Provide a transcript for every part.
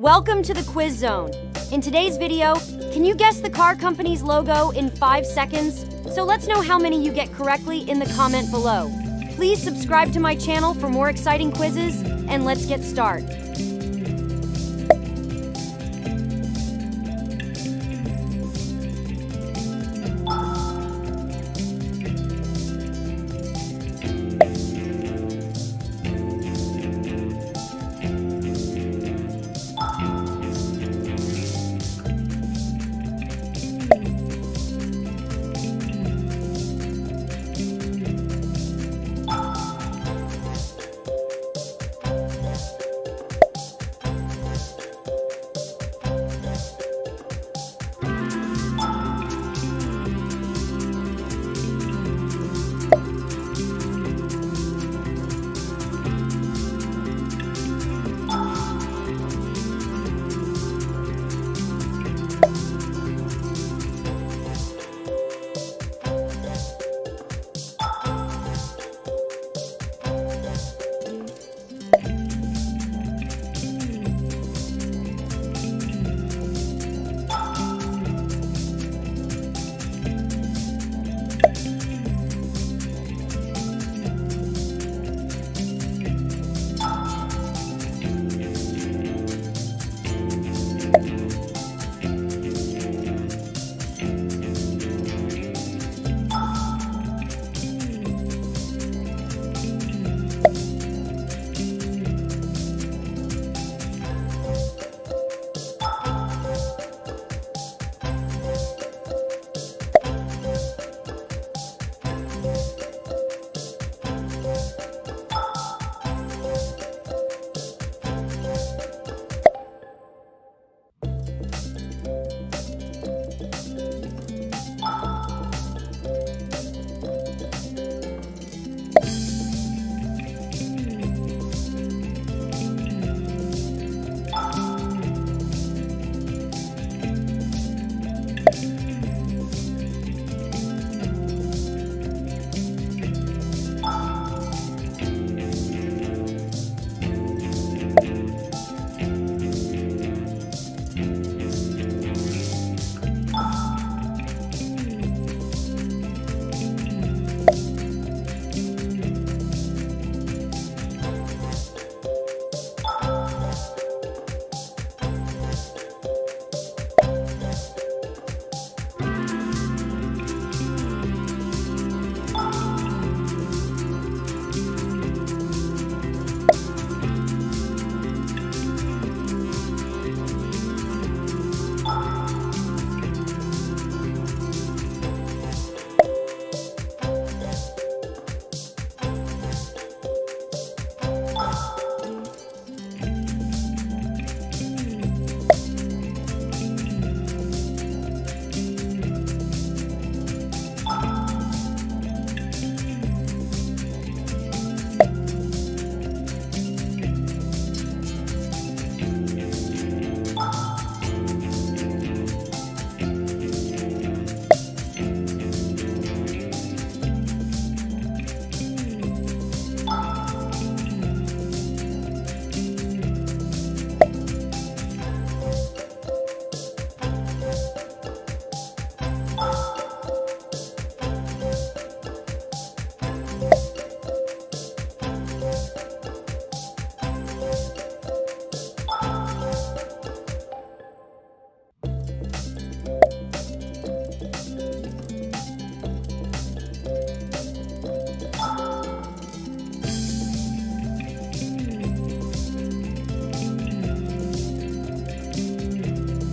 Welcome to the Quiz Zone. In today's video, can you guess the car company's logo in five seconds? So let's know how many you get correctly in the comment below. Please subscribe to my channel for more exciting quizzes, and let's get started.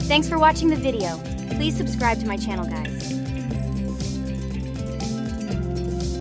Thanks for watching the video. Please subscribe to my channel, guys.